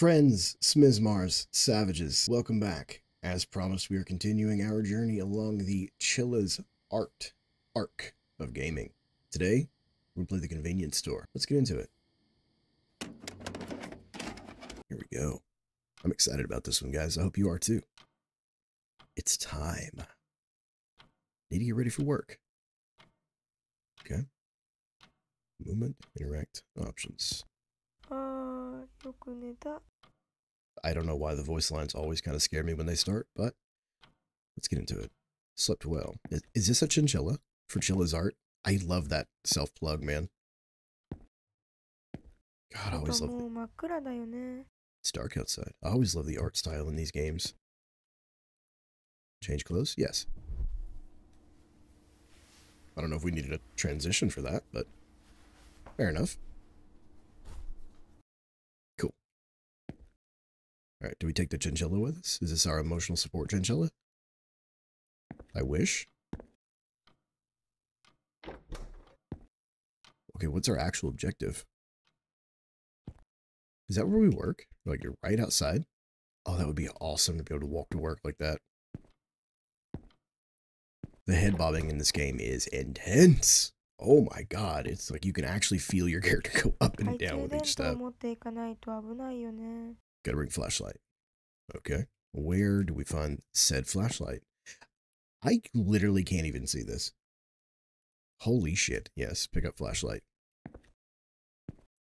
Friends, Smizmars, Savages, welcome back. As promised, we are continuing our journey along the Chilla's Art arc of gaming. Today, we're going to play the convenience store. Let's get into it. Here we go. I'm excited about this one, guys. I hope you are too. It's time. Need to get ready for work. Okay. Movement, interact, options. あーよく寝た I don't know why the voice lines always kind of scare me when they start, but let's get into it. Slept well. Is, is this a chinchilla for Chilla's art? I love that self plug, man. God, I always love it. It's dark outside. I always love the art style in these games. Change clothes? Yes. I don't know if we needed a transition for that, but fair enough. All right, do we take the chinchilla with us? Is this our emotional support chinchilla? I wish. Okay, what's our actual objective? Is that where we work? Like, you're right outside? Oh, that would be awesome to be able to walk to work like that. The head bobbing in this game is intense. Oh my god, it's like you can actually feel your character go up and down with each step. Gotta bring flashlight. Okay. Where do we find said flashlight? I literally can't even see this. Holy shit. Yes, pick up flashlight.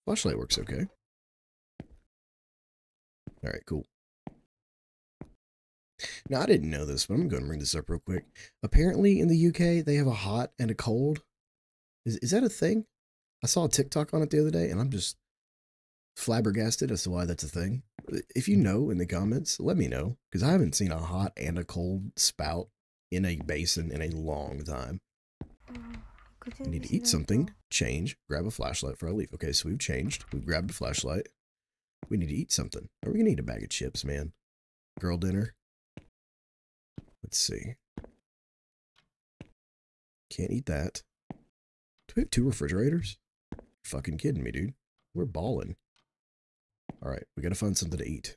Flashlight works okay. Alright, cool. Now, I didn't know this, but I'm going to bring this up real quick. Apparently, in the UK, they have a hot and a cold. Is, is that a thing? I saw a TikTok on it the other day, and I'm just flabbergasted as to why that's a thing if you know in the comments, let me know because I haven't seen a hot and a cold spout in a basin in a long time. I need to eat something, change, grab a flashlight for a leaf. Okay, so we've changed. We've grabbed a flashlight. We need to eat something. Are we going to eat a bag of chips, man? Girl dinner? Let's see. Can't eat that. Do we have two refrigerators? Fucking kidding me, dude. We're balling. Alright, we gotta find something to eat.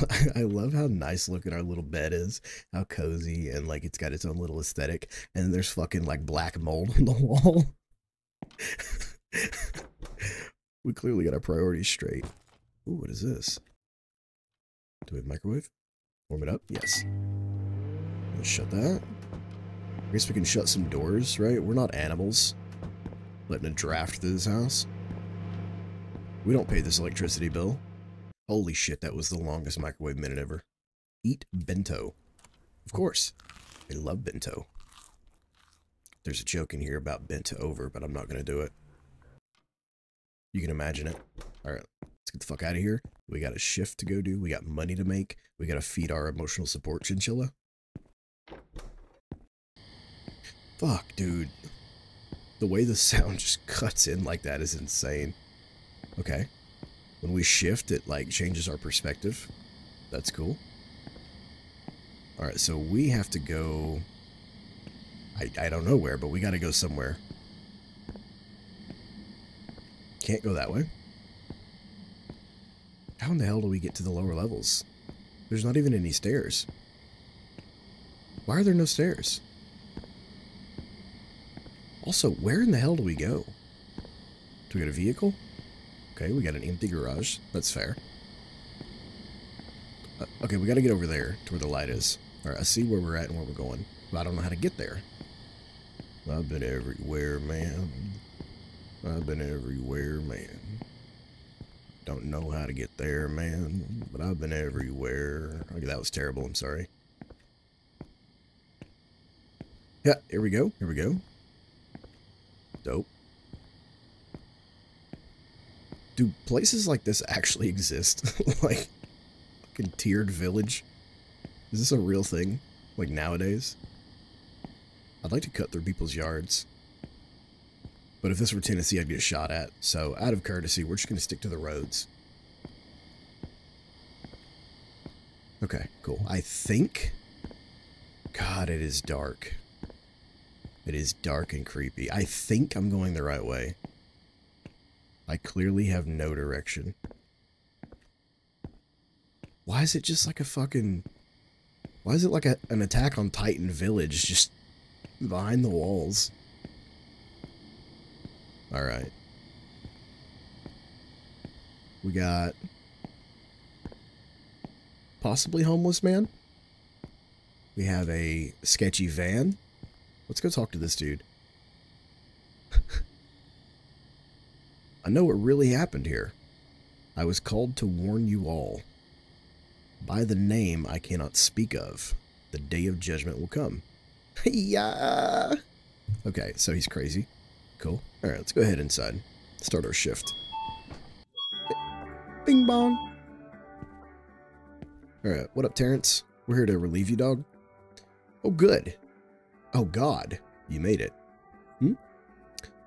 I love how nice looking our little bed is. How cozy and like it's got its own little aesthetic. And there's fucking like black mold on the wall. we clearly got our priorities straight. Ooh, what is this? Do we have microwave? Warm it up? Yes. Let's shut that. I guess we can shut some doors, right? We're not animals. Letting a draft through this house. We don't pay this electricity bill. Holy shit, that was the longest microwave minute ever. Eat bento. Of course. I love bento. There's a joke in here about bent over, but I'm not going to do it. You can imagine it. All right, let's get the fuck out of here. We got a shift to go do. We got money to make. We got to feed our emotional support chinchilla. Fuck, dude. The way the sound just cuts in like that is insane. Okay. When we shift, it like changes our perspective. That's cool. All right, so we have to go. I, I don't know where, but we got to go somewhere. Can't go that way. How in the hell do we get to the lower levels? There's not even any stairs. Why are there no stairs? Also, where in the hell do we go? Do we get a vehicle? Okay, we got an empty garage. That's fair. Uh, okay, we got to get over there to where the light is. All right, I see where we're at and where we're going, but I don't know how to get there. I've been everywhere, man. I've been everywhere, man. Don't know how to get there, man, but I've been everywhere. Okay, that was terrible. I'm sorry. Yeah, here we go. Here we go. Dope. Do places like this actually exist? like, fucking tiered village? Is this a real thing? Like nowadays? I'd like to cut through people's yards. But if this were Tennessee, I'd get shot at. So, out of courtesy, we're just going to stick to the roads. Okay, cool. I think... God, it is dark. It is dark and creepy. I think I'm going the right way. I clearly have no direction. Why is it just like a fucking... Why is it like a, an attack on Titan Village just behind the walls? Alright. We got... Possibly homeless man? We have a sketchy van. Let's go talk to this dude. I know what really happened here. I was called to warn you all. By the name I cannot speak of, the day of judgment will come. yeah. Okay, so he's crazy. Cool. Alright, let's go ahead inside. Start our shift. Bing bong. Alright, what up, Terrence? We're here to relieve you, dog. Oh, good. Oh, God. You made it. Hmm?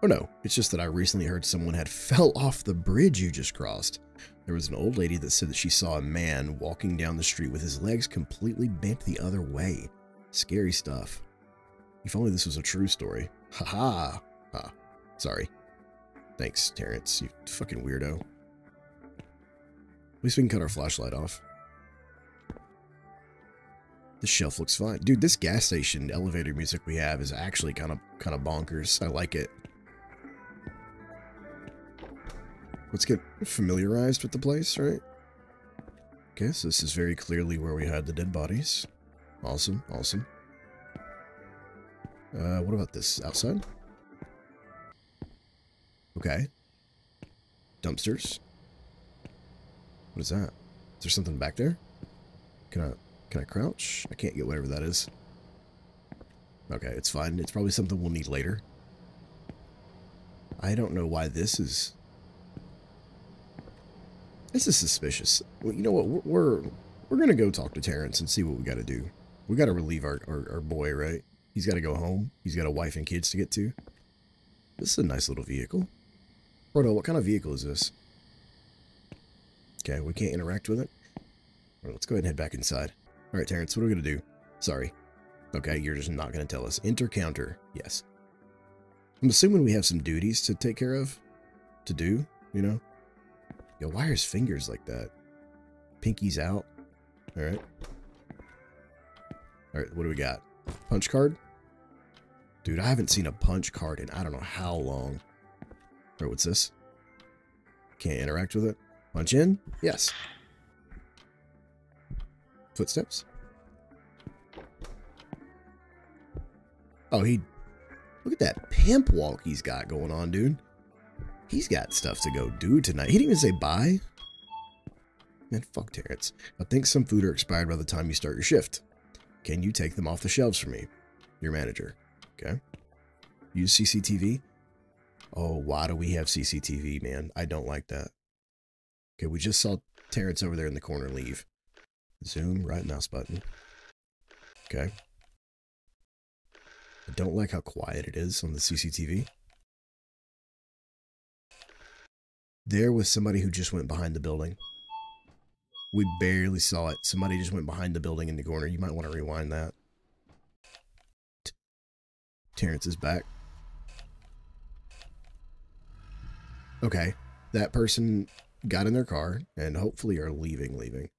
Oh, no. It's just that I recently heard someone had fell off the bridge you just crossed. There was an old lady that said that she saw a man walking down the street with his legs completely bent the other way. Scary stuff. If only this was a true story. Ha ha. Ah, sorry. Thanks, Terrence, you fucking weirdo. At least we can cut our flashlight off. This shelf looks fine. Dude, this gas station elevator music we have is actually kind of kind of bonkers. I like it. Let's get familiarized with the place, right? Okay, so this is very clearly where we had the dead bodies. Awesome, awesome. Uh, what about this? Outside? Okay. Dumpsters. What is that? Is there something back there? Can I can I crouch? I can't get whatever that is. Okay, it's fine. It's probably something we'll need later. I don't know why this is... This is suspicious. Well, you know what? We're, we're, to go talk to Terrence and see what we got to do. We got to relieve our, our, our boy, right? He's got to go home. He's got a wife and kids to get to. This is a nice little vehicle. Proto, what kind of vehicle is this? Okay, we can't interact with it. Right, let's go ahead and head back inside. All right, Terrence, what are we to do? Sorry. Okay, you're just not to tell us. Enter counter. Yes. I'm assuming we have some duties to take care of. To do, you know? Yo, why are his fingers like that? Pinky's out. All right. All right, what do we got? Punch card? Dude, I haven't seen a punch card in I don't know how long. All right, what's this? Can't interact with it. Punch in? Yes. Footsteps? Oh, he... Look at that pimp walk he's got going on, dude. He's got stuff to go do tonight. He didn't even say bye. Man, fuck Terrence. I think some food are expired by the time you start your shift. Can you take them off the shelves for me? Your manager. Okay. Use CCTV? Oh, why do we have CCTV, man? I don't like that. Okay, we just saw Terrence over there in the corner leave. Zoom, right mouse button. Okay. I don't like how quiet it is on the CCTV. There was somebody who just went behind the building. We barely saw it. Somebody just went behind the building in the corner. You might want to rewind that. T Terrence is back. Okay. That person got in their car and hopefully are leaving, leaving.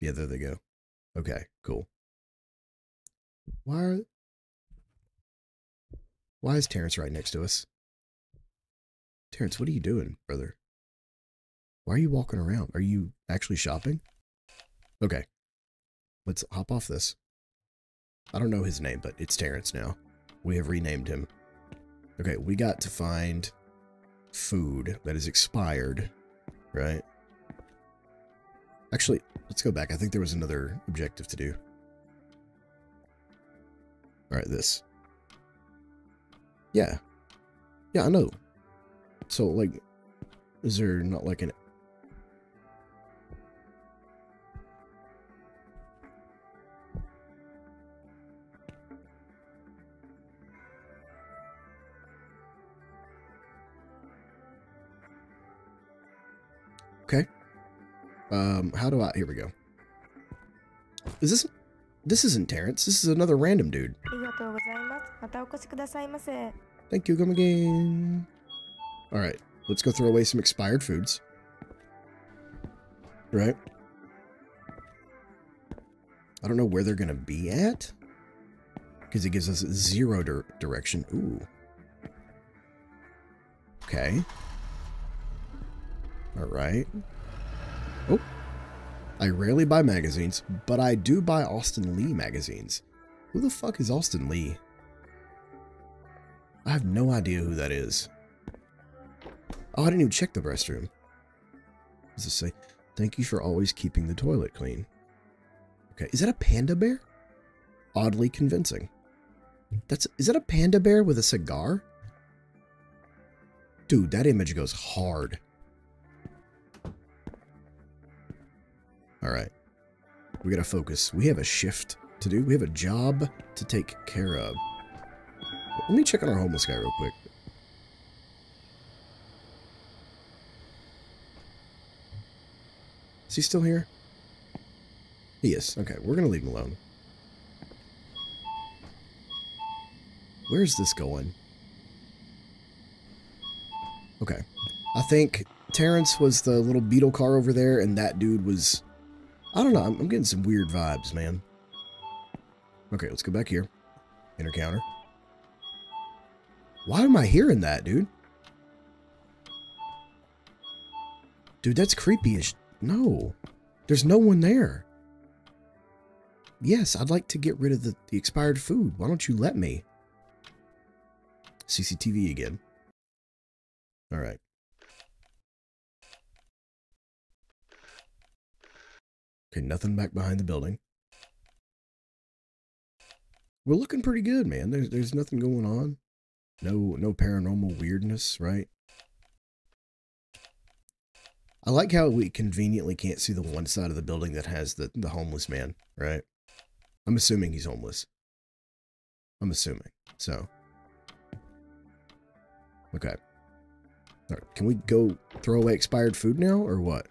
Yeah, there they go. Okay, cool. Why are... Why is Terrence right next to us? Terrence, what are you doing, brother? Why are you walking around? Are you actually shopping? Okay. Let's hop off this. I don't know his name, but it's Terrence now. We have renamed him. Okay, we got to find food that is expired, right? Actually, let's go back. I think there was another objective to do. Alright, this. Yeah. Yeah, I know. So, like, is there not like an... Okay. Um, how do I... Here we go. Is this... This isn't Terrence. This is another random dude. Thank you. Come again. Alright, let's go throw away some expired foods. Right? I don't know where they're going to be at. Because it gives us zero dir direction. Ooh. Okay. Alright. Oh. I rarely buy magazines, but I do buy Austin Lee magazines. Who the fuck is Austin Lee? I have no idea who that is. Oh, I didn't even check the restroom. What does it say? Thank you for always keeping the toilet clean. Okay, is that a panda bear? Oddly convincing. That's is that a panda bear with a cigar? Dude, that image goes hard. Alright. We gotta focus. We have a shift to do. We have a job to take care of. Let me check on our homeless guy real quick. Is he still here? He is. Okay, we're gonna leave him alone. Where's this going? Okay. I think Terrence was the little beetle car over there, and that dude was... I don't know, I'm, I'm getting some weird vibes, man. Okay, let's go back here. Inner counter. Why am I hearing that, dude? Dude, that's creepy as... No. There's no one there. Yes, I'd like to get rid of the, the expired food. Why don't you let me? CCTV again. Alright. Okay, nothing back behind the building. We're looking pretty good, man. There's there's nothing going on. No no paranormal weirdness, right? I like how we conveniently can't see the one side of the building that has the, the homeless man, right? I'm assuming he's homeless. I'm assuming. So. Okay. Can we go throw away expired food now, or what?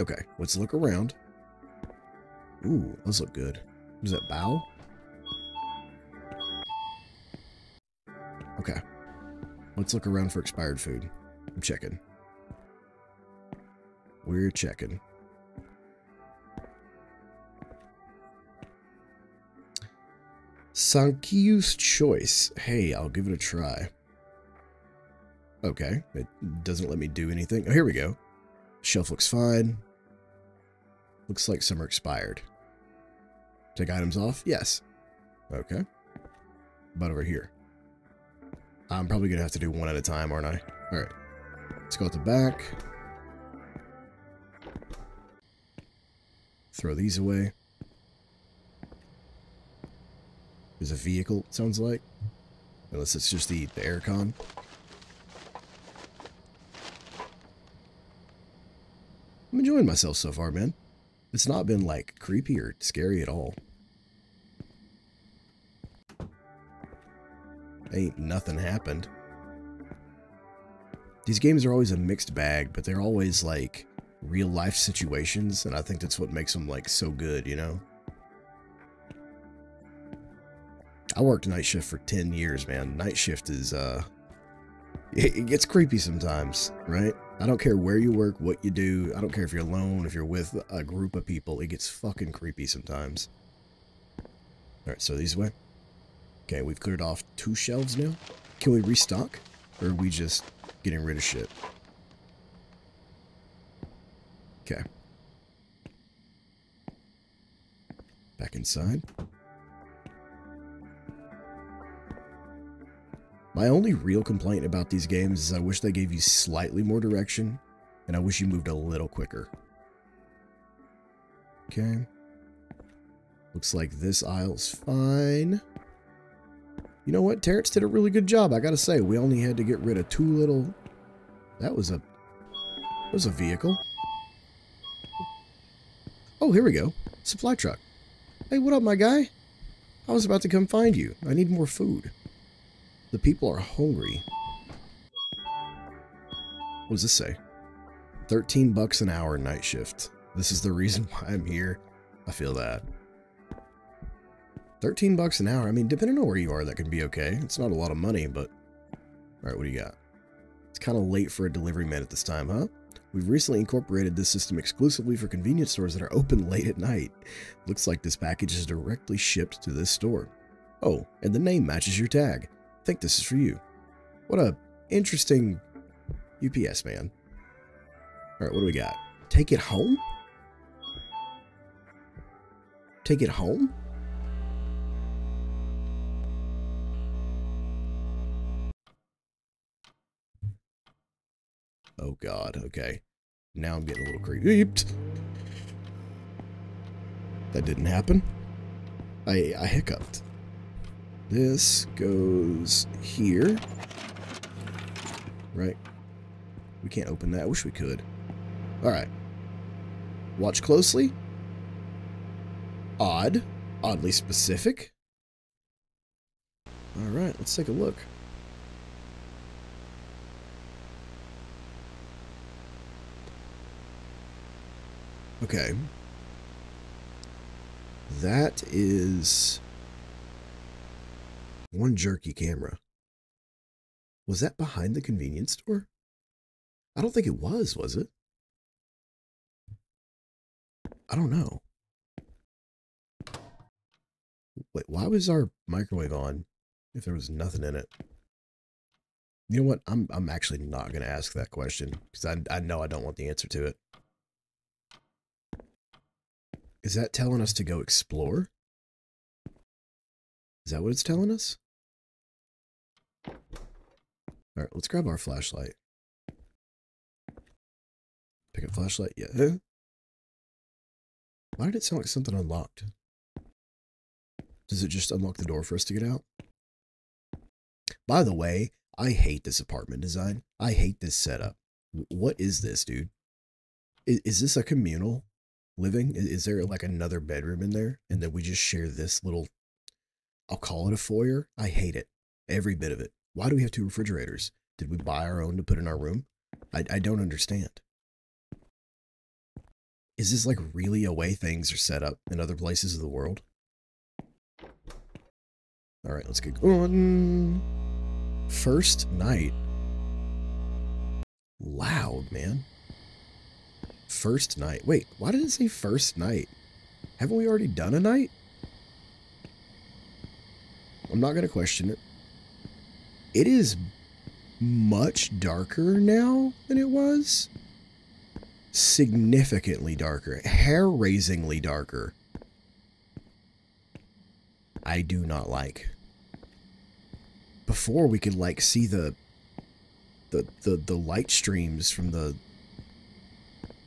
Okay, let's look around. Ooh, those look good. Is that bow? Okay. Let's look around for expired food. I'm checking. We're checking. Sankiyu's Choice. Hey, I'll give it a try. Okay, it doesn't let me do anything. Oh, here we go. Shelf looks fine. Looks like some are expired. Take items off? Yes. Okay. But over here. I'm probably going to have to do one at a time, aren't I? Alright. Let's go at the back. Throw these away. There's a vehicle, sounds like. Unless it's just the, the aircon. I'm enjoying myself so far, man. It's not been, like, creepy or scary at all. Ain't nothing happened. These games are always a mixed bag, but they're always, like, real-life situations, and I think that's what makes them, like, so good, you know? I worked night shift for 10 years, man. Night shift is, uh, it, gets creepy sometimes, right? I don't care where you work, what you do. I don't care if you're alone, if you're with a group of people. It gets fucking creepy sometimes. Alright, so these way. Okay, we've cleared off two shelves now. Can we restock? Or we just getting rid of shit? Okay. Back inside. My only real complaint about these games is I wish they gave you slightly more direction, and I wish you moved a little quicker. Okay. Looks like this aisle's fine. You know what? Terrence did a really good job, I gotta say. We only had to get rid of two little... That was a... That was a vehicle. Oh, here we go. Supply truck. Hey, what up, my guy? I was about to come find you. I need more food. The people are hungry. What does this say? 13 bucks an hour night shift. This is the reason why I'm here. I feel that. 13 bucks an hour. I mean, depending on where you are, that can be okay. It's not a lot of money, but... Alright, what do you got? It's kind of late for a delivery man at this time, huh? We've recently incorporated this system exclusively for convenience stores that are open late at night. Looks like this package is directly shipped to this store. Oh, and the name matches your tag. Think this is for you. What a interesting UPS man. All right, what do we got? Take it home? Take it home? Oh god, okay. Now I'm getting a little creeped. That didn't happen. I, I hiccuped. This goes here. Right? We can't open that. I wish we could. Alright. Watch closely. Odd. Oddly specific. Alright, let's take a look. Okay. That is one jerky camera. Was that behind the convenience store? I don't think it was, was it? I don't know. Wait, why was our microwave on if there was nothing in it? You know what? I'm I'm actually not going to ask that question because I I know I don't want the answer to it. Is that telling us to go explore? Is that what it's telling us? Alright, let's grab our flashlight. Pick up flashlight, yeah. Why did it sound like something unlocked? Does it just unlock the door for us to get out? By the way, I hate this apartment design. I hate this setup. What is this, dude? Is, is this a communal? Living? Is there like another bedroom in there? And then we just share this little, I'll call it a foyer. I hate it. Every bit of it. Why do we have two refrigerators? Did we buy our own to put in our room? I, I don't understand. Is this like really a way things are set up in other places of the world? All right, let's get going. First night. Loud, man. First night. Wait, why did it say first night? Haven't we already done a night? I'm not going to question it. It is much darker now than it was. Significantly darker. Hair-raisingly darker. I do not like. Before we could like see the the the, the light streams from the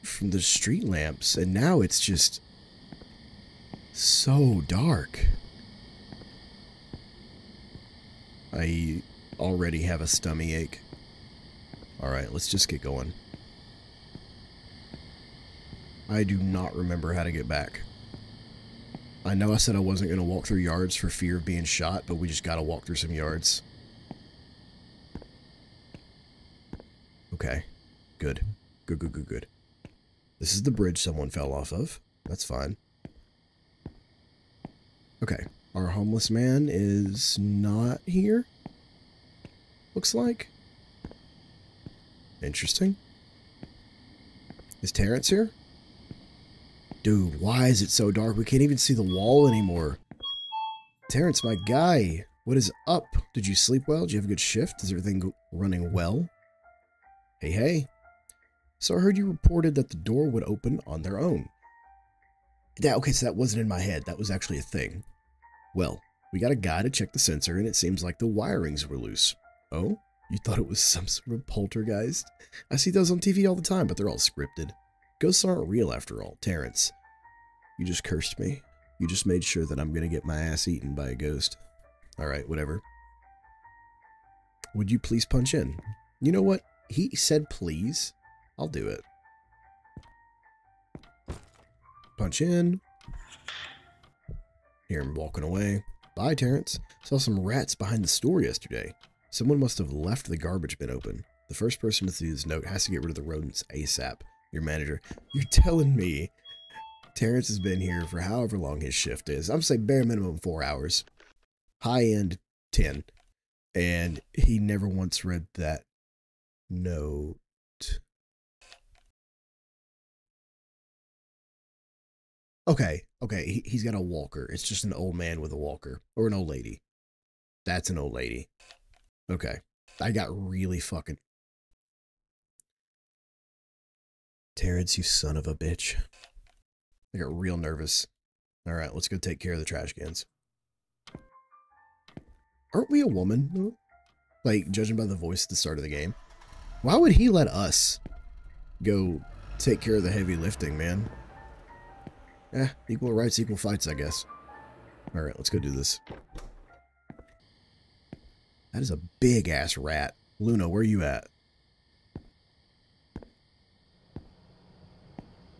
from the street lamps, and now it's just so dark. I already have a stomach ache. Alright, let's just get going. I do not remember how to get back. I know I said I wasn't going to walk through yards for fear of being shot, but we just got to walk through some yards. Okay. Good. Good, good, good, good. This is the bridge someone fell off of. That's fine. Okay. Our homeless man is not here. Looks like. Interesting. Is Terrence here? Dude, why is it so dark? We can't even see the wall anymore. Terrence, my guy. What is up? Did you sleep well? Did you have a good shift? Is everything running well? Hey, hey. So I heard you reported that the door would open on their own. That, okay, so that wasn't in my head. That was actually a thing. Well, we got a guy to check the sensor, and it seems like the wirings were loose. Oh? You thought it was some sort of poltergeist? I see those on TV all the time, but they're all scripted. Ghosts aren't real after all, Terrence. You just cursed me. You just made sure that I'm going to get my ass eaten by a ghost. Alright, whatever. Would you please punch in? You know what? He said please. I'll do it. Punch in. Hear him walking away. Bye, Terrence. Saw some rats behind the store yesterday. Someone must have left the garbage bin open. The first person to see this note has to get rid of the rodents ASAP. Your manager. You're telling me Terrence has been here for however long his shift is. I'm saying bare minimum four hours. High end 10. And he never once read that note. Okay, okay, he, he's got a walker. It's just an old man with a walker. Or an old lady. That's an old lady. Okay. I got really fucking... Terrence, you son of a bitch. I got real nervous. Alright, let's go take care of the trash cans. Aren't we a woman? Like, judging by the voice at the start of the game. Why would he let us go take care of the heavy lifting, man? Eh, equal rights, equal fights, I guess. Alright, let's go do this. That is a big-ass rat. Luna, where are you at?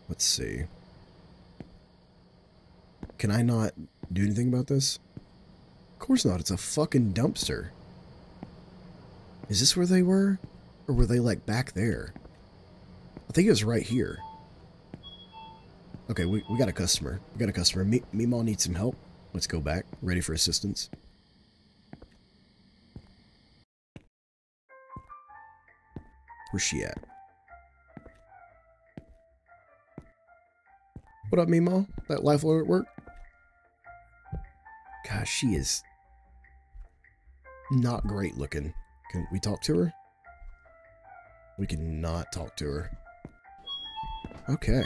Let's see. Can I not do anything about this? Of course not. It's a fucking dumpster. Is this where they were? Or were they, like, back there? I think it was right here. Okay, we, we got a customer. We got a customer. Me Meemaw needs some help. Let's go back. Ready for assistance. Where's she at? What up, Meemaw? That life alert work? Gosh, she is not great looking. Can we talk to her? We cannot talk to her. Okay.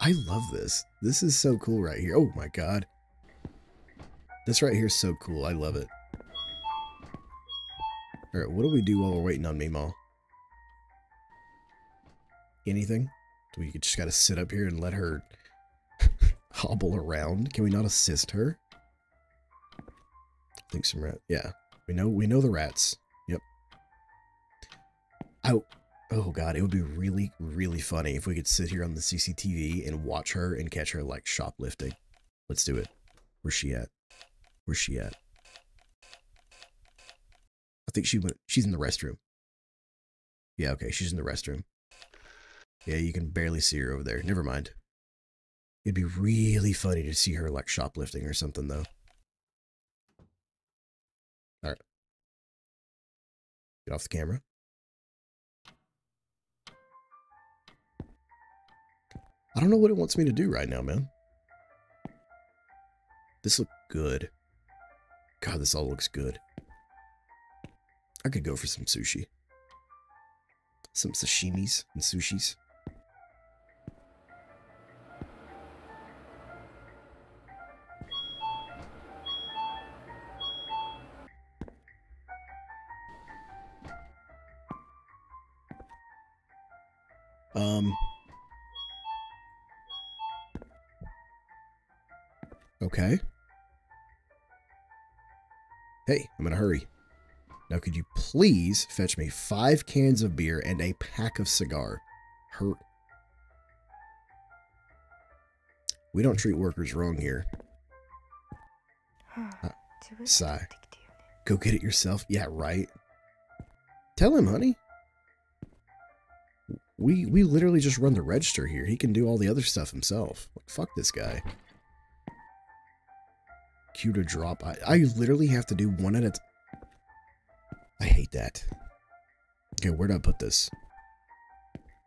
I love this. This is so cool right here. Oh my god. This right here is so cool. I love it. Alright, what do we do while we're waiting on Meemaw? Anything? Do we just gotta sit up here and let her hobble around? Can we not assist her? I think some rat. Yeah, we know we know the rats. Yep. Oh, oh god, it would be really really funny if we could sit here on the CCTV and watch her and catch her like shoplifting. Let's do it. Where's she at? Where's she at? I think she went. She's in the restroom. Yeah, okay, she's in the restroom. Yeah, you can barely see her over there. Never mind. It'd be really funny to see her like shoplifting or something though. Alright. Get off the camera. I don't know what it wants me to do right now, man. This looks good. God, this all looks good. I could go for some sushi. Some sashimis and sushis. Um. Okay. Hey, I'm in a hurry. Now, could you please fetch me five cans of beer and a pack of cigar? Hurt. We don't treat workers wrong here. Uh, sigh. Go get it yourself. Yeah, right. Tell him, honey. We we literally just run the register here. He can do all the other stuff himself. Fuck this guy. To drop. I, I literally have to do one at a t- I hate that. Okay, where do I put this?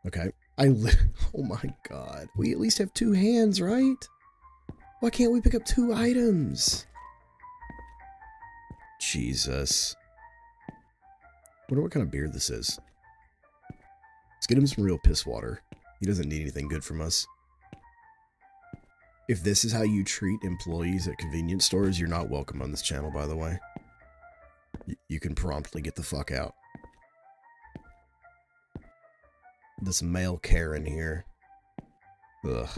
Okay. I li- Oh my god. We at least have two hands, right? Why can't we pick up two items? Jesus. Wonder what kind of beer this is. Let's get him some real piss water. He doesn't need anything good from us. If this is how you treat employees at convenience stores, you're not welcome on this channel, by the way. Y- you can promptly get the fuck out. This male Karen here. Ugh.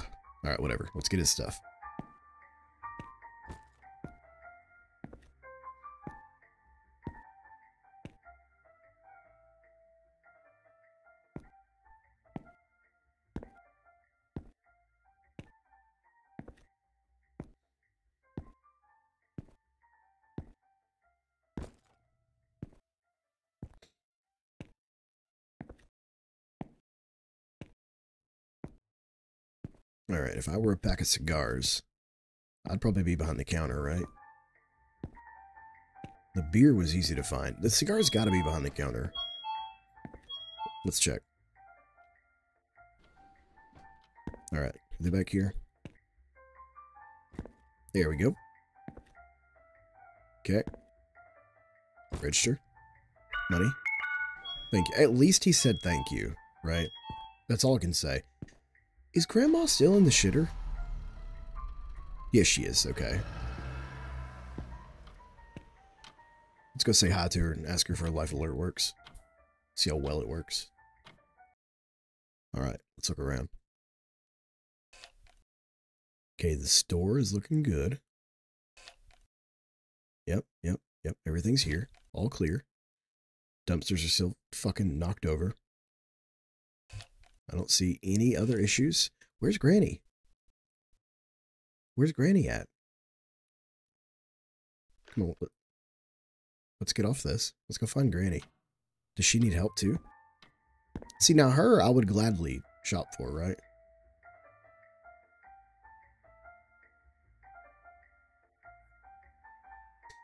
Alright, whatever. Let's get his stuff. Alright, if I were a pack of cigars, I'd probably be behind the counter, right? The beer was easy to find. The cigar's gotta be behind the counter. Let's check. Alright, are they back here? There we go. Okay. Register. Money. Thank you. At least he said thank you, right? That's all I can say. Is Grandma still in the shitter? Yes, she is. Okay. Let's go say hi to her and ask her if her life alert works. See how well it works. Alright, let's look around. Okay, the store is looking good. Yep, yep, yep. Everything's here. All clear. Dumpsters are still fucking knocked over. I don't see any other issues. Where's Granny? Where's Granny at? Come on. let- Let's get off this. Let's go find Granny. Does she need help too? See, now her, I would gladly shop for, right?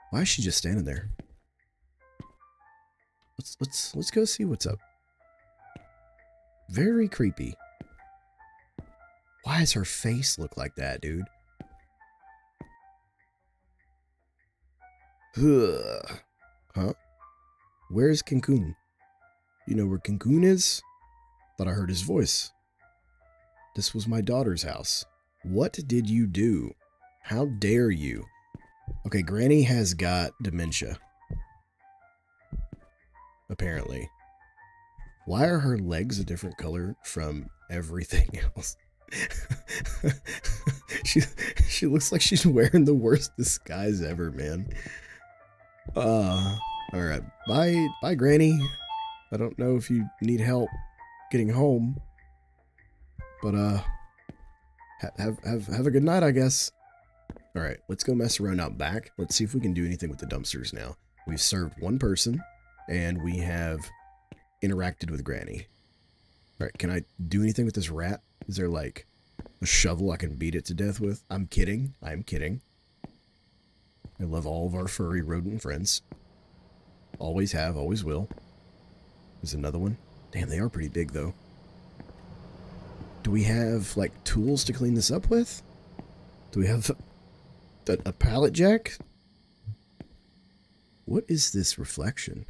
Why is she just standing there? Let's let's let's go see what's up. Very creepy. Why does her face look like that, dude? Ugh. Huh? Where's Cancun? You know where Cancun is? Thought I heard his voice. This was my daughter's house. What did you do? How dare you? Okay, Granny has got dementia. Apparently. Why are her legs a different color from everything else? she she looks like she's wearing the worst disguise ever, man. Uh all right. Bye bye Granny. I don't know if you need help getting home. But uh ha- have have have a good night, I guess. All right, let's go mess around out back. Let's see if we can do anything with the dumpsters now. We've served one person and we have interacted with Granny. All right, can I do anything with this rat? Is there like a shovel I can beat it to death with? I'm kidding. I'm kidding. I love all of our furry rodent friends. Always have, always will. There's another one. Damn, they are pretty big though. Do we have like tools to clean this up with? Do we have a, a pallet jack? What is this reflection?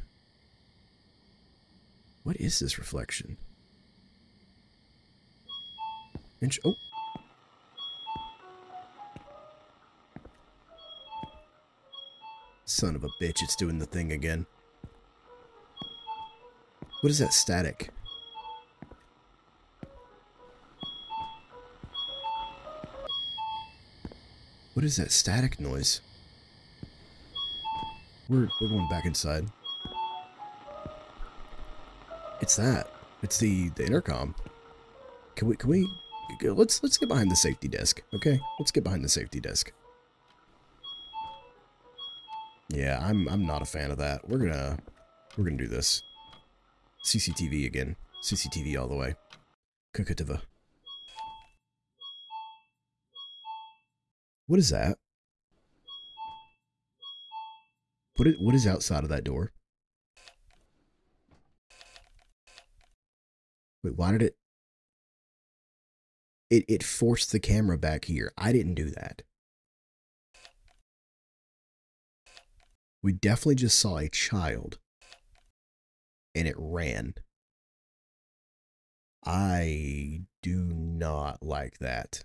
What is this reflection? Inch. Oh. Son of a bitch, it's doing the thing again. What is that static? What is that static noise? We're, we're going back inside. It's that. It's the, the intercom. Can we, can we, let's, let's get behind the safety desk, okay? Let's get behind the safety desk. Yeah, I'm, I'm not a fan of that. We're gonna, we're gonna do this. CCTV again. CCTV all the way. Kukativa. What is that? What is, what is outside of that door? Wait, why did it... It, it forced the camera back here. I didn't do that. We definitely just saw a child. And it ran. I do not like that.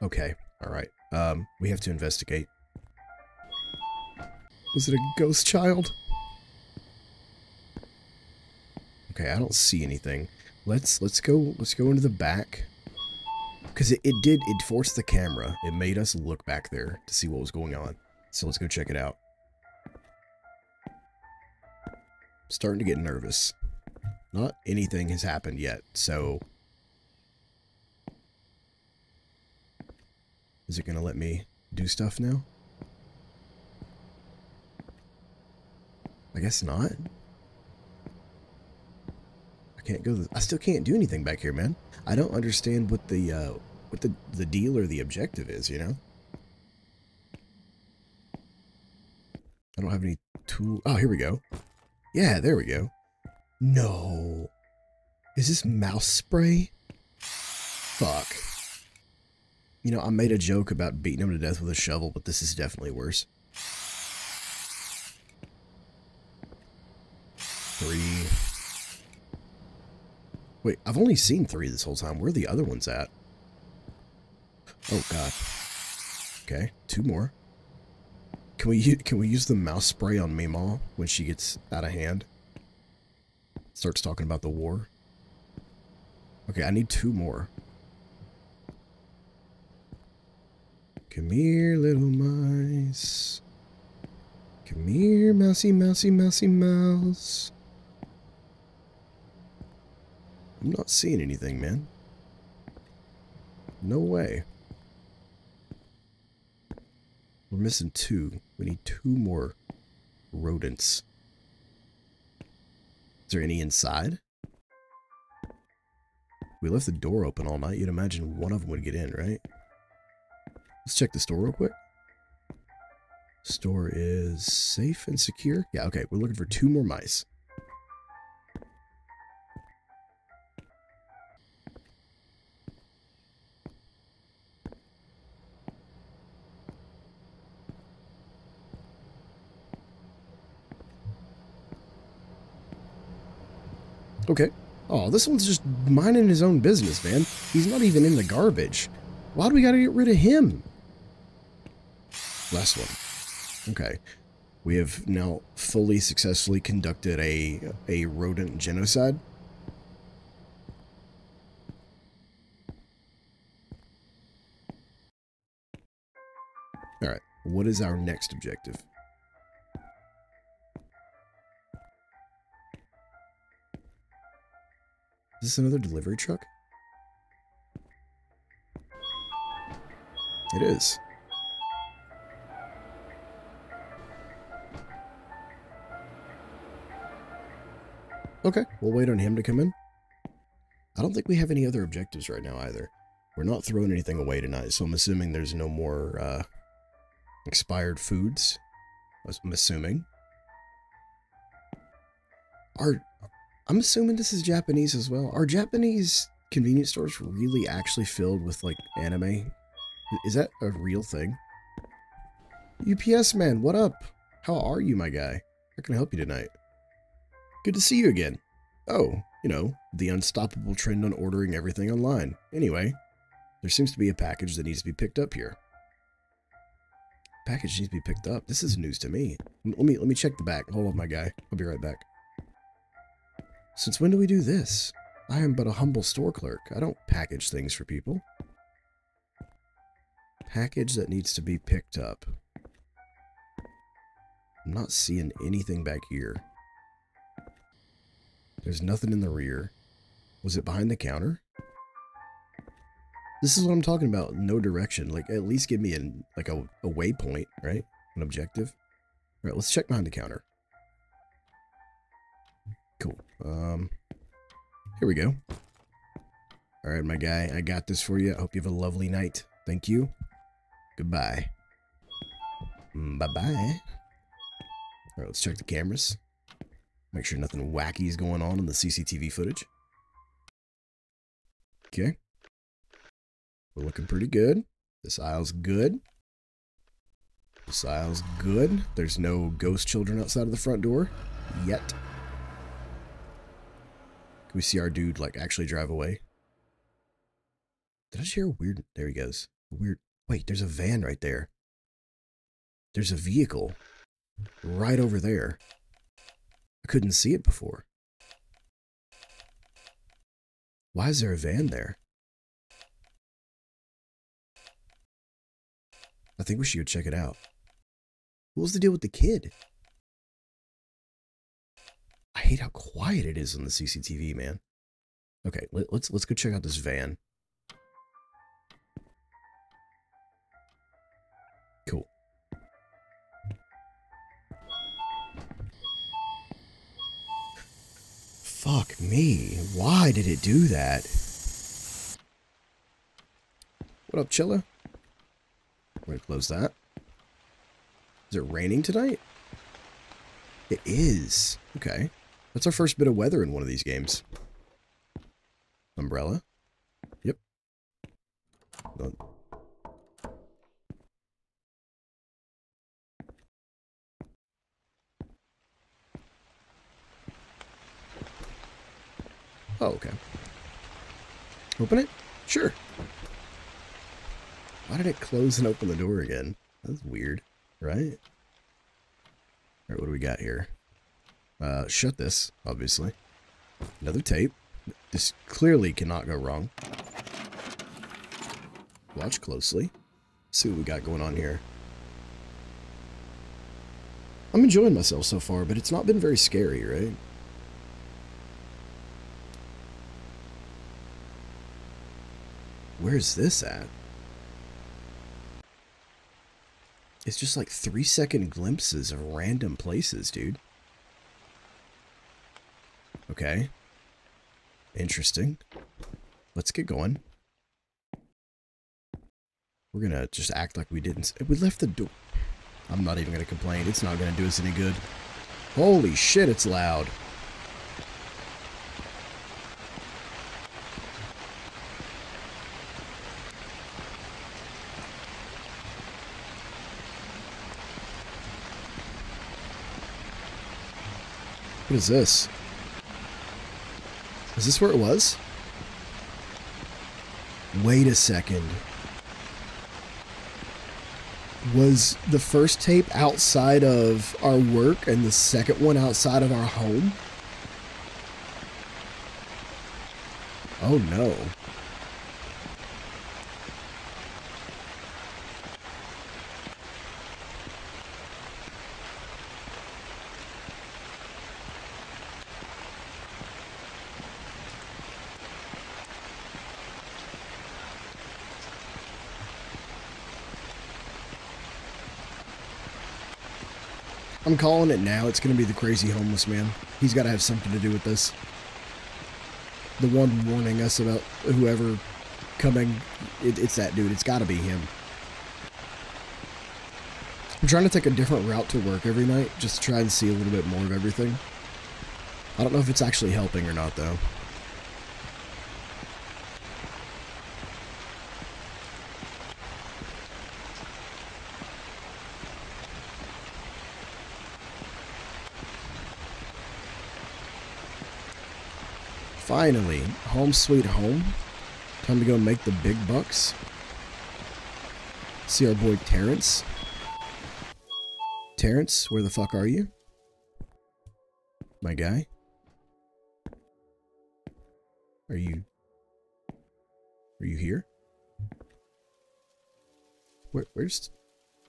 Okay, alright. Um, we have to investigate. Was it a ghost child? Okay, I don't see anything. Let's let's go let's go into the back. Cause it, it did it forced the camera. It made us look back there to see what was going on. So let's go check it out. Starting to get nervous. Not anything has happened yet, so Is it gonna let me do stuff now? I guess not. I can't go. I still can't do anything back here, man. I don't understand what the uh, what the the deal or the objective is. You know. I don't have any tool. Oh, here we go. Yeah, there we go. No. Is this mouse spray? Fuck. You know, I made a joke about beating him to death with a shovel, but this is definitely worse. Three. Wait, I've only seen three this whole time. Where are the other ones at? Oh, God. Okay, two more. Can we can we use the mouse spray on Mima when she gets out of hand? Starts talking about the war. Okay, I need two more. Come here, little mice. Come here, mousy, mousy, mousy, mouse. I'm not seeing anything, man. No way. We're missing two. We need two more rodents. Is there any inside? We left the door open all night. You'd imagine one of them would get in, right? Let's check the store real quick. Store is safe and secure. Yeah, okay. We're looking for two more mice. Okay. Oh, this one's just minding his own business, man. He's not even in the garbage. Why do we gotta get rid of him? Last one. Okay. We have now fully successfully conducted a, a rodent genocide. Alright, what is our next objective? Is this another delivery truck? It is. Okay, we'll wait on him to come in. I don't think we have any other objectives right now either. We're not throwing anything away tonight, so I'm assuming there's no more uh, expired foods. I'm assuming. Are I'm assuming this is Japanese as well. Are Japanese convenience stores really actually filled with like anime? Is that a real thing? UPS man, what up? How are you, my guy? How can I help you tonight? Good to see you again. Oh, you know, the unstoppable trend on ordering everything online. Anyway, there seems to be a package that needs to be picked up here. Package needs to be picked up. This is news to me. Let me let me check the back. Hold on, my guy. I'll be right back. Since when do we do this? I am but a humble store clerk. I don't package things for people. Package that needs to be picked up. I'm not seeing anything back here. There's nothing in the rear. Was it behind the counter? This is what I'm talking about. No direction. Like, at least give me an, like a, a waypoint, right? An objective. All right, let's check behind the counter. Cool. Um, here we go. All right, my guy, I got this for you. I hope you have a lovely night. Thank you. Goodbye. Mm, bye-bye. All right, let's check the cameras. Make sure nothing wacky is going on in the CCTV footage. Okay. We're looking pretty good. This aisle's good. This aisle's good. There's no ghost children outside of the front door. Yet. We see our dude, like, actually drive away? Did I just hear a weird... There he goes. Weird... Wait, there's a van right there. There's a vehicle right over there. I couldn't see it before. Why is there a van there? I think we should go check it out. What was the deal with the kid? I hate how quiet it is on the CCTV, man. Okay, let, let's let's go check out this van. Cool. Fuck me. Why did it do that? What up, Chilla? We're gonna close that. Is it raining tonight? It is. Okay. That's our first bit of weather in one of these games. Umbrella. Yep. Oh, okay. Open it? Sure. Why did it close and open the door again? That's weird, right? Alright, what do we got here? Uh, shut this, obviously. Another tape. This clearly cannot go wrong. Watch closely. See what we got going on here. I'm enjoying myself so far, but it's not been very scary, right? Where's this at? It's just like three second glimpses of random places, dude. Okay. Interesting. Let's get going. We're gonna just act like we didn't. We left the door. I'm not even gonna complain. It's not gonna do us any good. Holy shit, it's loud. What is this? Is this where it was? Wait a second. Was the first tape outside of our work and the second one outside of our home? Oh no. I'm calling it now. It's going to be the crazy homeless man. He's got to have something to do with this. The one warning us about whoever coming, it, it's that dude. It's got to be him. I'm trying to take a different route to work every night just to try and see a little bit more of everything. I don't know if it's actually helping or not, though. Finally, home sweet home. Time to go make the big bucks. See our boy Terrence. Terrence, where the fuck are you? My guy? Are you... Are you here? Where, where's...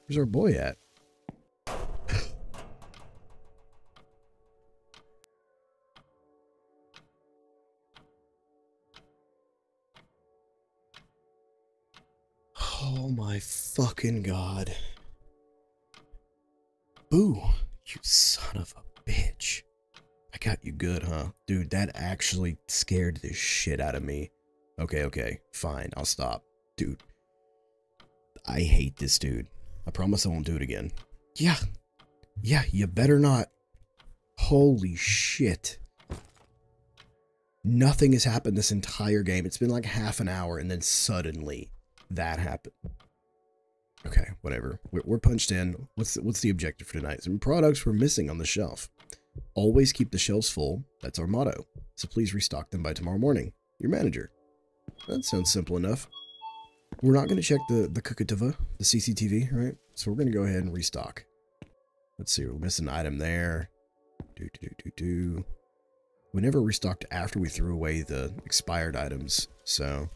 Where's our boy at? Fucking god. Boo, you son of a bitch. I got you good, huh? Dude, that actually scared the shit out of me. Okay, okay, fine, I'll stop. Dude, I hate this dude. I promise I won't do it again. Yeah, yeah, you better not. Holy shit. Nothing has happened this entire game. It's been like half an hour and then suddenly that happened. Okay, whatever. We're, we're punched in. What's the, what's the objective for tonight? Some products were missing on the shelf. Always keep the shelves full. That's our motto. So please restock them by tomorrow morning. Your manager. That sounds simple enough. We're not going to check the, the Kukutava, the CCTV, right? So we're going to go ahead and restock. Let's see, we're missing an item there. Do, Do, do, do, do. We never restocked after we threw away the expired items, so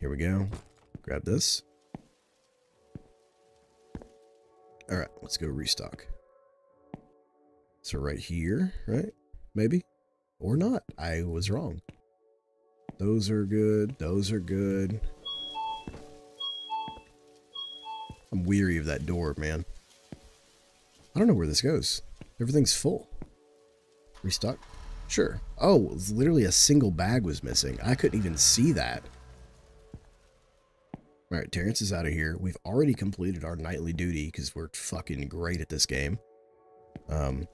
here we go. Grab this. Alright, let's go restock. So right here, right? Maybe? Or not. I was wrong. Those are good. Those are good. I'm weary of that door, man. I don't know where this goes. Everything's full. Restock? Sure. Oh, literally a single bag was missing. I couldn't even see that. Alright, Terrence is out of here. We've already completed our nightly duty because we're fucking great at this game. Um,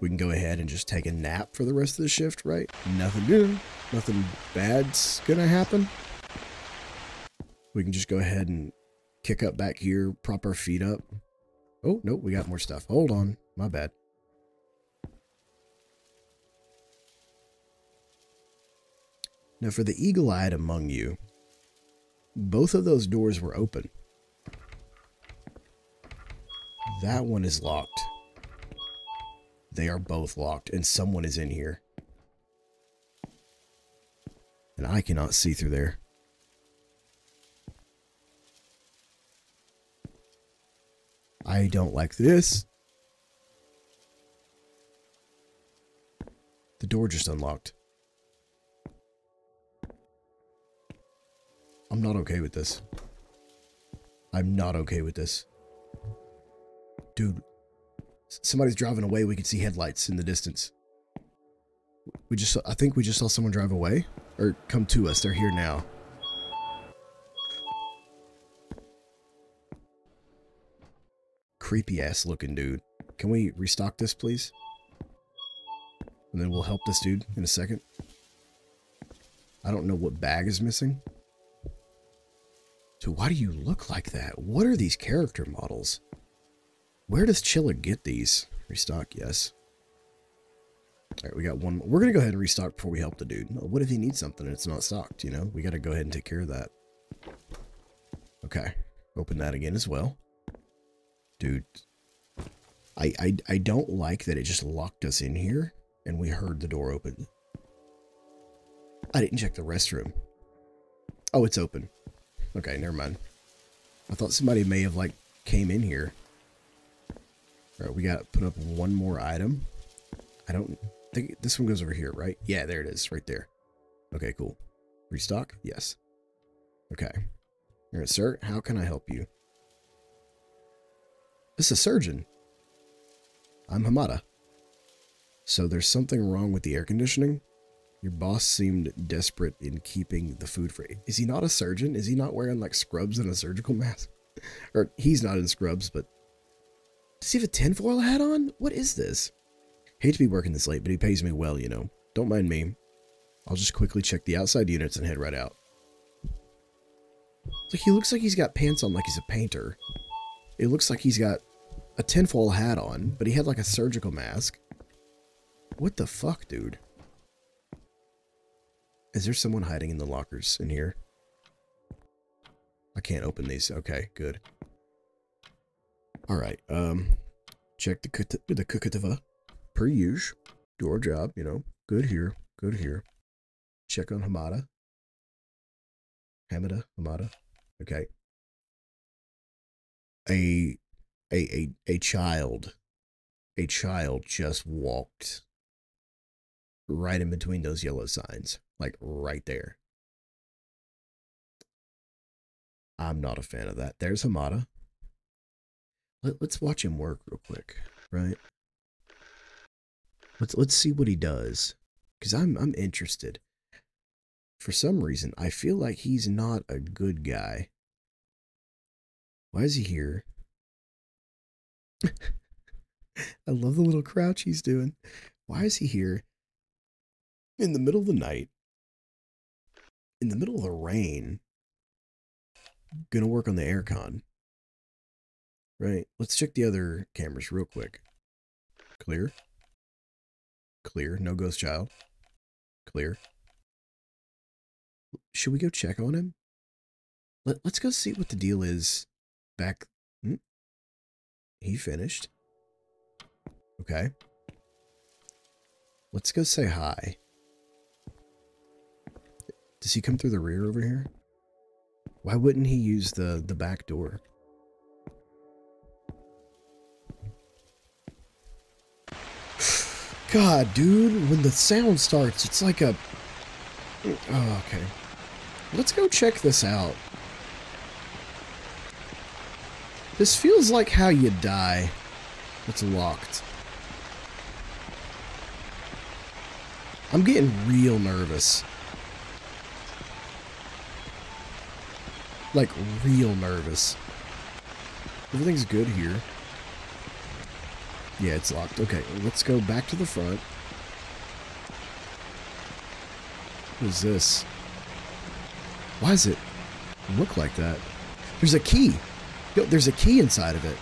we can go ahead and just take a nap for the rest of the shift, right? Nothing new, nothing bad's gonna happen. We can just go ahead and kick up back here, prop our feet up. Oh, nope, we got more stuff. Hold on, my bad. Now, for the eagle-eyed among you, both of those doors were open. That one is locked. They are both locked, and someone is in here. And I cannot see through there. I don't like this. The door just unlocked. I'm not okay with this. I'm not okay with this. Dude, somebody's driving away. We can see headlights in the distance. We just, I think we just saw someone drive away or come to us. They're here now. Creepy ass looking dude. Can we restock this, please? And then we'll help this dude in a second. I don't know what bag is missing. So why do you look like that? What are these character models? Where does Chilla get these? Restock, yes. Alright, we got one. We're going to go ahead and restock before we help the dude. What if he needs something and it's not stocked, you know? We got to go ahead and take care of that. Okay. Open that again as well. Dude. I, I, I don't like that it just locked us in here and we heard the door open. I didn't check the restroom. Oh, it's open. Okay, never mind. I thought somebody may have, like, came in here. Alright, we got put up one more item. I don't think this one goes over here, right? Yeah, there it is, right there. Okay, cool. Restock? Yes. Okay. Alright, sir, how can I help you? This is a surgeon. I'm Hamada. So there's something wrong with the air conditioning? Your boss seemed desperate in keeping the food free. Is he not a surgeon? Is he not wearing like scrubs and a surgical mask? or he's not in scrubs, but does he have a tinfoil hat on? What is this? Hate to be working this late, but he pays me well, you know. Don't mind me. I'll just quickly check the outside units and head right out. Like he looks like he's got pants on like he's a painter. It looks like he's got a tinfoil hat on, but he had like a surgical mask. What the fuck, dude? Is there someone hiding in the lockers in here? I can't open these. Okay, good. Alright, um, check the, the Kukativa per usual. Do our job, you know. Good here, good here. Check on Hamada. Hamada, Hamada. Okay. A, a, a, a child, a child just walked right in between those yellow signs. Like right there. I'm not a fan of that. There's Hamada. Let, let's watch him work real quick, right? Let's let's see what he does. Cause I'm I'm interested. For some reason, I feel like he's not a good guy. Why is he here? I love the little crouch he's doing. Why is he here in the middle of the night in the middle of the rain, gonna work on the aircon. Right? Let's check the other cameras real quick. Clear. Clear. No ghost child. Clear. Should we go check on him? Let, let's go see what the deal is back. Hmm? He finished. Okay. Let's go say hi. Does he come through the rear over here? Why wouldn't he use the, the back door? God, dude, when the sound starts, it's like a... Oh, okay. Let's go check this out. This feels like how you die. It's locked. I'm getting real nervous. Like real nervous. Everything's good here. Yeah, it's locked. Okay, let's go back to the front. What is this? Why does it look like that? There's a key. Yo, there's a key inside of it.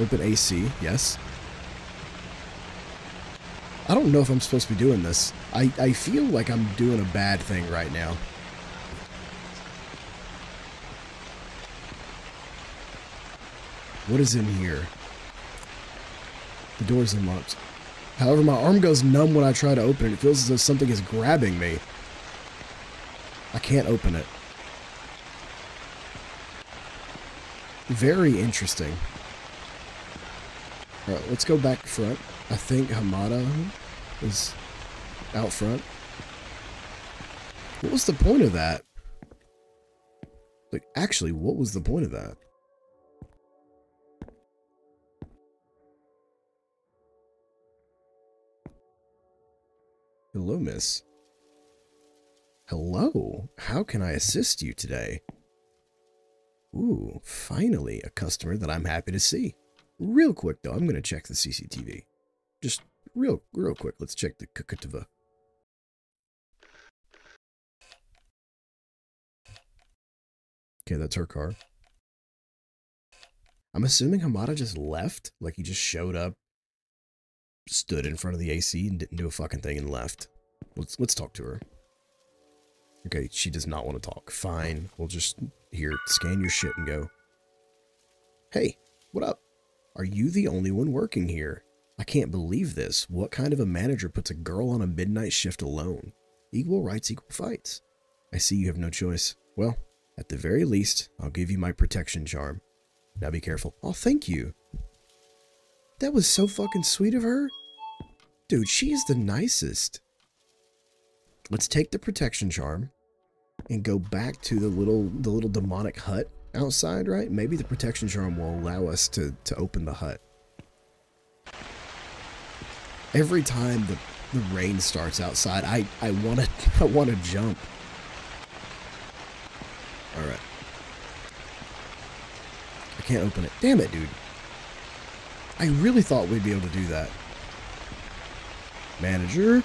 Open AC, yes. I don't know if I'm supposed to be doing this. I, I feel like I'm doing a bad thing right now. What is in here? The door's unlocked. However, my arm goes numb when I try to open it. It feels as though something is grabbing me. I can't open it. Very interesting. Alright, let's go back front. I think Hamada is out front. What was the point of that? Like, actually, what was the point of that? Hello, miss. Hello. How can I assist you today? Ooh, finally a customer that I'm happy to see. Real quick, though, I'm going to check the CCTV. Just real, real quick, let's check the Kakutava. Okay, that's her car. I'm assuming Hamada just left, like he just showed up, stood in front of the AC and didn't do a fucking thing and left. Let's let's talk to her. Okay, she does not want to talk. Fine, we'll just here scan your shit and go. Hey, what up? Are you the only one working here? I can't believe this. What kind of a manager puts a girl on a midnight shift alone? Equal rights, equal fights. I see you have no choice. Well, at the very least, I'll give you my protection charm. Now be careful. Oh, thank you. That was so fucking sweet of her. Dude, she is the nicest. Let's take the protection charm and go back to the little the little demonic hut outside, right? Maybe the protection charm will allow us to, to open the hut. Every time the, the rain starts outside, I, I wanna I wanna jump. Alright. I can't open it. Damn it, dude. I really thought we'd be able to do that. Manager?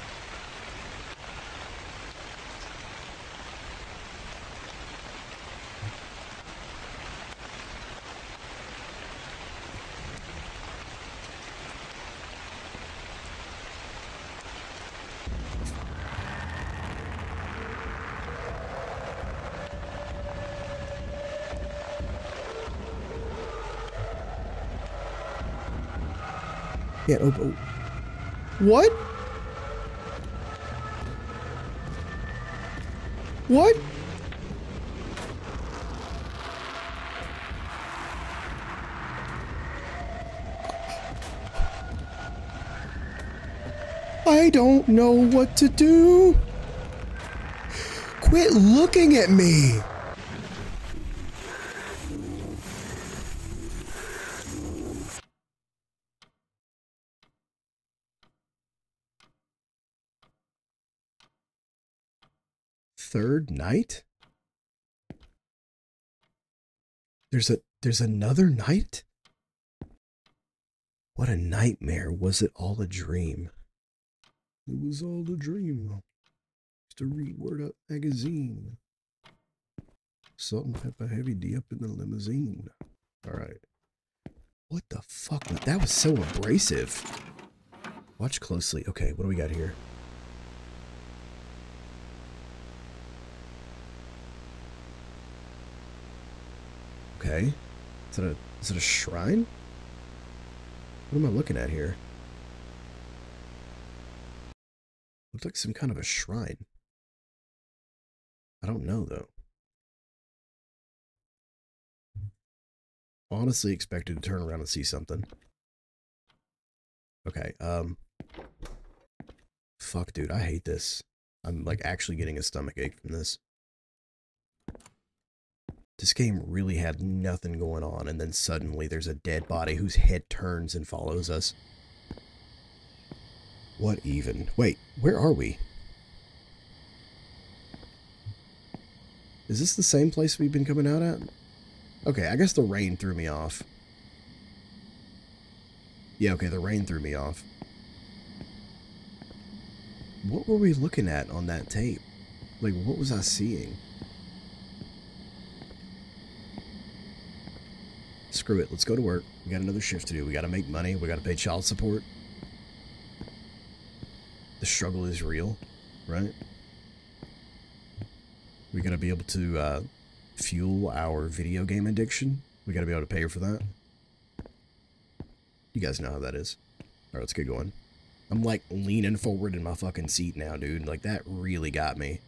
Can't. What? What? I don't know what to do. Quit looking at me. Third night? There's a there's another night? What a nightmare. Was it all a dream? It was all a dream. Just to read Word Up magazine. Salt-N-Pepa heavy D up in the limousine. Alright. What the fuck? That was so abrasive. Watch closely. Okay, what do we got here? Okay. Is it a is it a shrine? What am I looking at here? Looks like some kind of a shrine. I don't know though. Honestly expected to turn around and see something. Okay, um Fuck dude, I hate this. I'm like actually getting a stomach ache from this. This game really had nothing going on, and then suddenly there's a dead body whose head turns and follows us. What even? Wait, where are we? Is this the same place we've been coming out at? Okay, I guess the rain threw me off. Yeah, okay, the rain threw me off. What were we looking at on that tape? Like, what was I seeing? Screw it, let's go to work. We got another shift to do. We gotta make money. We gotta pay child support. The struggle is real, right? We gotta be able to uh, fuel our video game addiction. We gotta be able to pay for that. You guys know how that is. Alright, let's get going. I'm like leaning forward in my fucking seat now, dude. Like that really got me.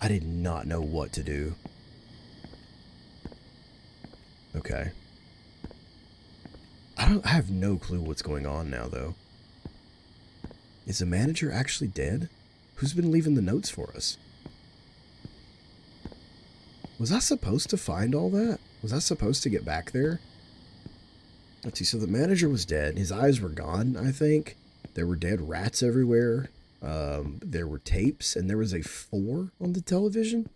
I did not know what to do. Okay. I don't I have no clue what's going on now though. Is the manager actually dead? Who's been leaving the notes for us? Was I supposed to find all that? Was I supposed to get back there? Let's see. So the manager was dead. His eyes were gone, I think. There were dead rats everywhere. Um, there were tapes, and there was a four on the television.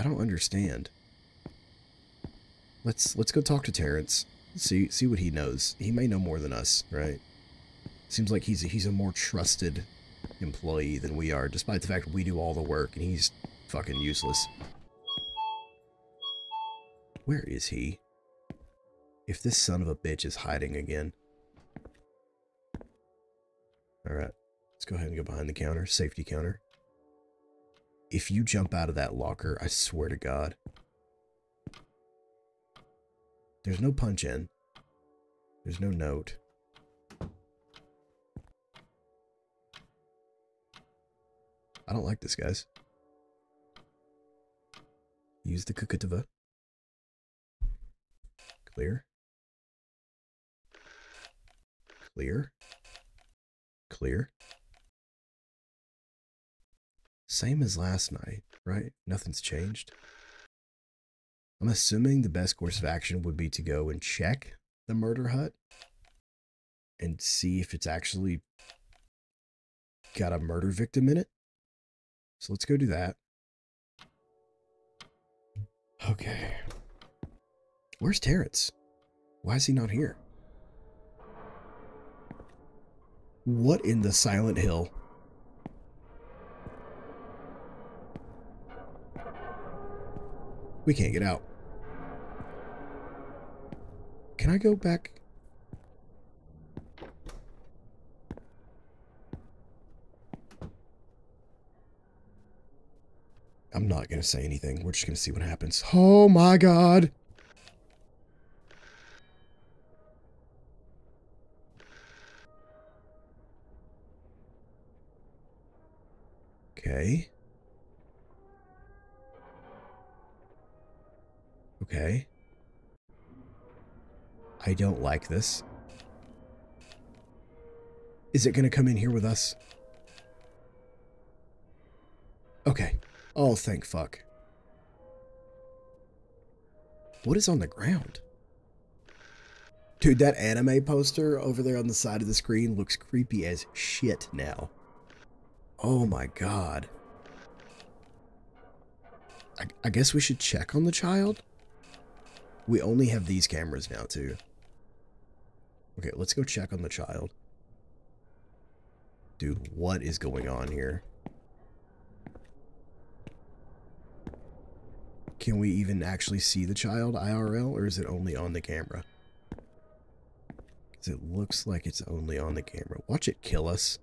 I don't understand. Let's let's go talk to Terrence. See see what he knows. He may know more than us, right? Seems like he's a, he's a more trusted employee than we are, despite the fact we do all the work and he's fucking useless. Where is he? If this son of a bitch is hiding again. Alright, let's go ahead and go behind the counter. Safety counter. If you jump out of that locker, I swear to God. There's no punch in. There's no note. I don't like this, guys. Use the Kukutiva. Clear. Clear. Clear. Same as last night, right? Nothing's changed. I'm assuming the best course of action would be to go and check the murder hut and see if it's actually got a murder victim in it. So let's go do that. Okay. Where's Terrence? Why is he not here? What in the Silent Hill? We can't get out. Can I go back? I'm not going to say anything. We're just going to see what happens. Oh my god. Okay. I don't like this. Is it going to come in here with us? Okay. Oh, thank fuck. What is on the ground? Dude, that anime poster over there on the side of the screen looks creepy as shit now. Oh my god. I, I guess we should check on the child? We only have these cameras now, too. Okay, let's go check on the child. Dude, what is going on here? Can we even actually see the child IRL, or is it only on the camera? Because it looks like it's only on the camera. Watch it kill us.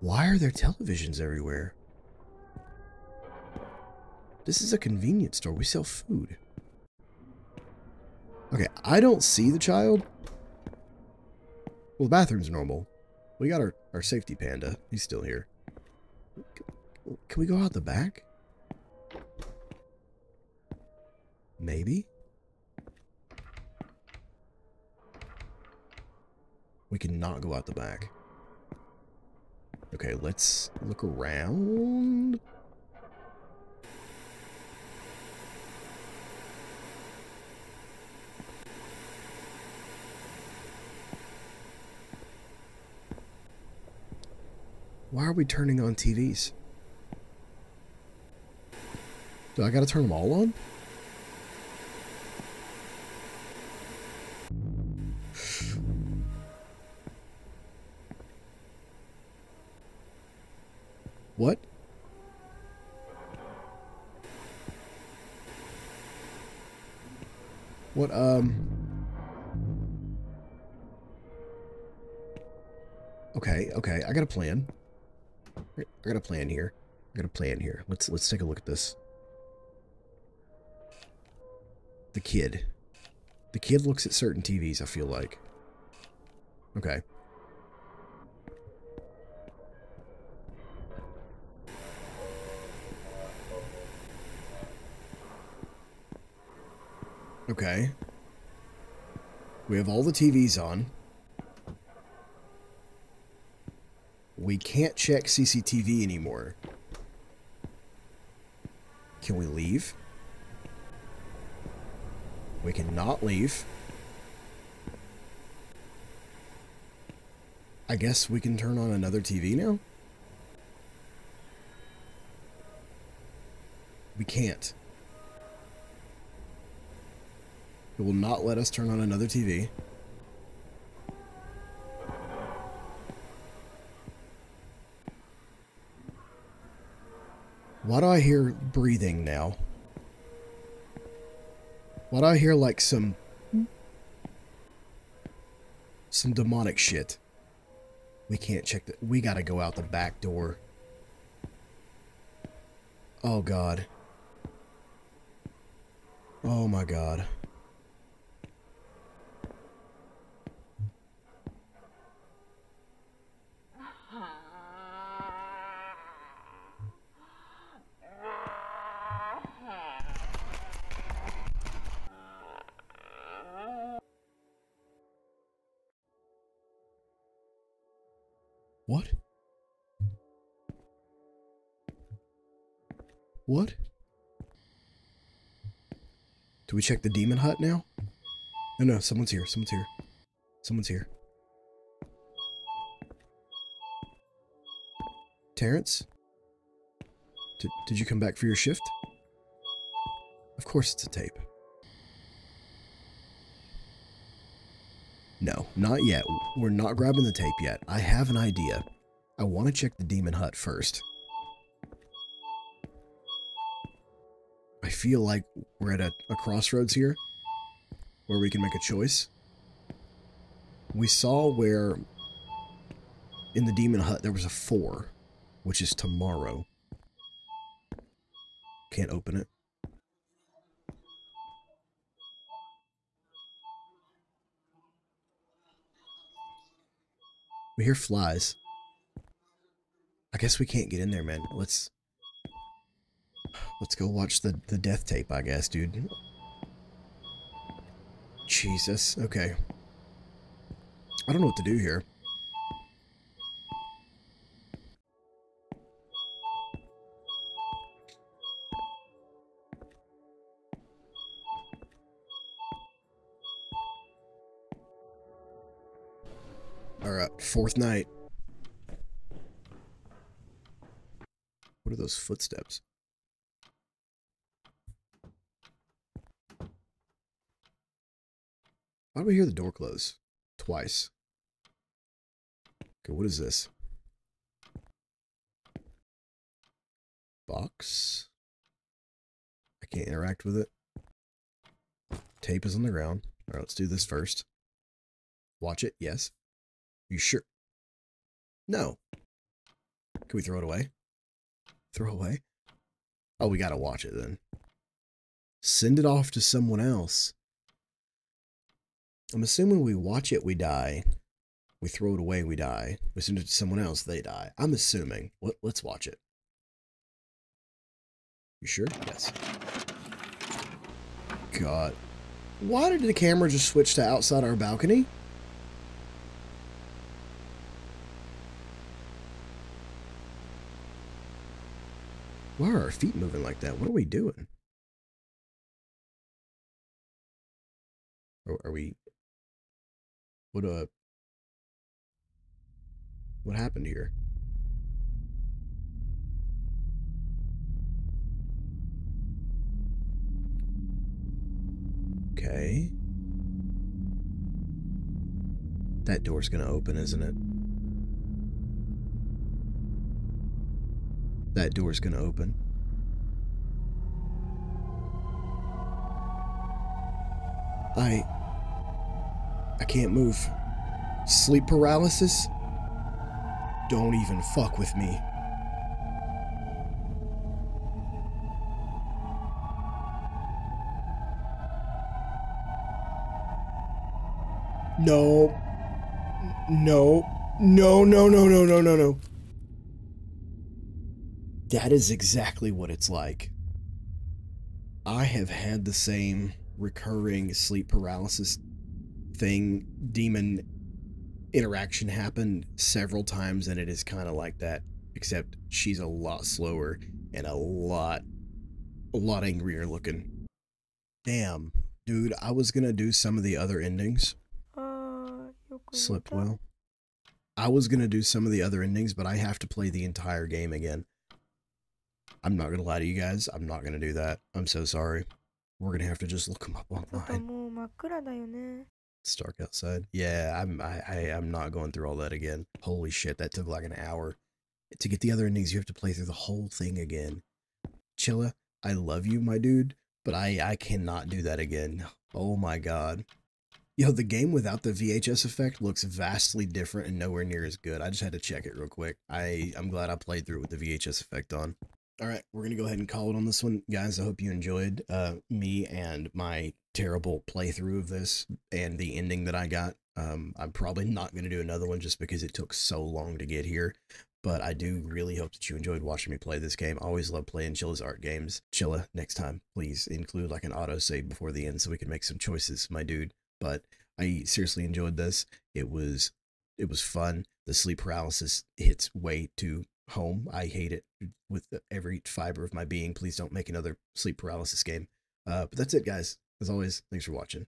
Why are there televisions everywhere? This is a convenience store. We sell food. Okay, I don't see the child. Well, the bathroom's normal. We got our, our safety panda. He's still here. Can we go out the back? Maybe? We cannot go out the back. Okay, let's look around. Why are we turning on TVs? Do I gotta turn them all on? Let's take a look at this. The kid. The kid looks at certain TVs, I feel like. Okay. Okay. We have all the TVs on. We can't check CCTV anymore. Can we leave? We cannot leave. I guess we can turn on another TV now? We can't. It will not let us turn on another TV. Why do I hear breathing now? Why do I hear like some... Some demonic shit? We can't check the... We gotta go out the back door. Oh god. Oh my god. Check the demon hut now? No, no, someone's here. Someone's here. Someone's here. Terrence? Did, did you come back for your shift? Of course it's a tape. No, not yet. We're not grabbing the tape yet. I have an idea. I want to check the demon hut first. I feel like we're at a, a crossroads here where we can make a choice. We saw where in the demon hut there was a 4, which is tomorrow. Can't open it. We hear flies. I guess we can't get in there, man. Let's let's go watch the the death tape, I guess, dude. Jesus. Okay. I don't know what to do here. Alright, fourth night. What are those footsteps? Do we hear the door close? Twice. Okay, what is this? Box? I can't interact with it. Tape is on the ground. Alright, let's do this first. Watch it, yes. You sure? No. Can we throw it away? Throw away? Oh, we gotta watch it then. Send it off to someone else. I'm assuming we watch it, we die. We throw it away, we die. We send it to someone else, they die. I'm assuming. Let, let's watch it. You sure? Yes. God. Why did the camera just switch to outside our balcony? Why are our feet moving like that? What are we doing? Are, are we... What, uh... What happened here? Okay. That door's gonna open, isn't it? that door's gonna open. I. I can't move. Sleep paralysis? Don't even fuck with me. No. No. No, no, no, no, no, no, no. That is exactly what it's like. I have had the same recurring sleep paralysis thing, demon interaction happened several times, and it is kind of like that, except she's a lot slower and a lot, a lot angrier looking. Damn, dude, I was gonna do some of the other endings. Uh, well. I was gonna do some of the other endings, but I have to play the entire game again. I'm not gonna lie to you guys. I'm not gonna do that. I'm so sorry. We're gonna have to just look them up online. It's dark outside. Yeah, I'm I, I am not going through all that again. Holy shit, that took like an hour. To get the other endings, you have to play through the whole thing again. Chilla, I love you, my dude, but I I cannot do that again. Oh my god. Yo, the game without the VHS effect looks vastly different and nowhere near as good. I just had to check it real quick. I I'm glad I played through it with the VHS effect on. All right, we're gonna go ahead and call it on this one, guys. I hope you enjoyed uh, me and my terrible playthrough of this and the ending that I got. Um, I'm probably not gonna do another one just because it took so long to get here. But I do really hope that you enjoyed watching me play this game. I always love playing Chilla's art games. Chilla, next time, please include like an auto save before the end so we can make some choices, my dude. But I seriously enjoyed this. It was it was fun. The sleep paralysis hits way too home. I hate it with every fiber of my being. Please don't make another sleep paralysis game. Uh, but that's it, guys. As always, thanks for watching.